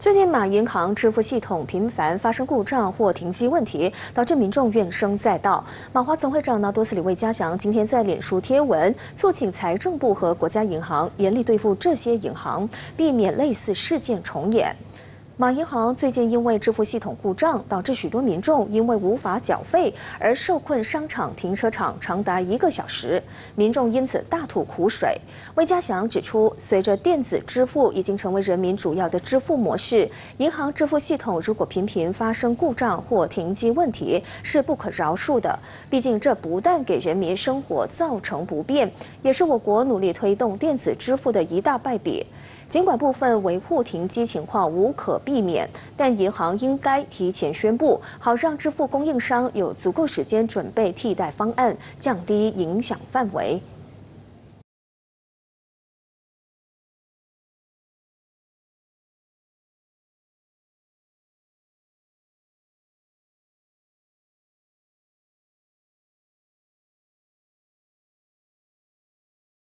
最近，马银行支付系统频繁发生故障或停机问题，导致民众怨声载道。马华总会长呢多斯里魏家祥今天在脸书贴文，促请财政部和国家银行严厉对付这些银行，避免类似事件重演。马银行最近因为支付系统故障，导致许多民众因为无法缴费而受困商场停车场长达一个小时，民众因此大吐苦水。魏家祥指出，随着电子支付已经成为人民主要的支付模式，银行支付系统如果频频发生故障或停机问题，是不可饶恕的。毕竟，这不但给人民生活造成不便，也是我国努力推动电子支付的一大败笔。尽管部分维护停机情况无可避免，但银行应该提前宣布，好让支付供应商有足够时间准备替代方案，降低影响范围。